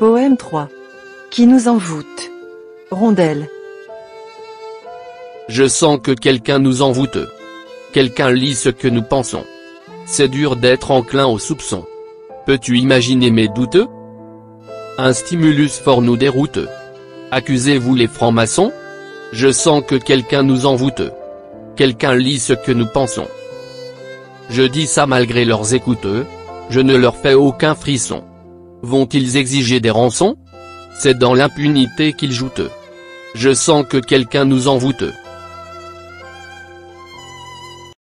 Poème 3. Qui nous envoûte Rondelle. Je sens que quelqu'un nous envoûte. Quelqu'un lit ce que nous pensons. C'est dur d'être enclin au soupçon. Peux-tu imaginer mes douteux Un stimulus fort nous déroute. Accusez-vous les francs-maçons? Je sens que quelqu'un nous envoûte. Quelqu'un lit ce que nous pensons. Je dis ça malgré leurs écouteux, je ne leur fais aucun frisson. Vont-ils exiger des rançons? C'est dans l'impunité qu'ils jouent. Je sens que quelqu'un nous envoûte.